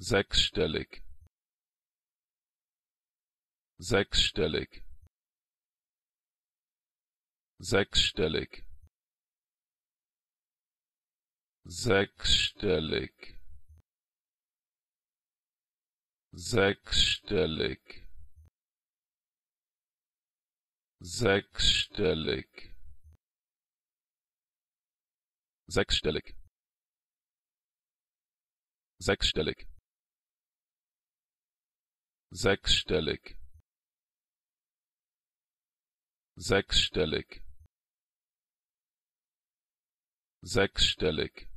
sechsstellig. Sechsstellig. Sechsstellig. Sechsstellig. Sechsstellig. Sechsstellig. Sechsstellig. Sechsstellig sechsstellig. Sechsstellig. Sechsstellig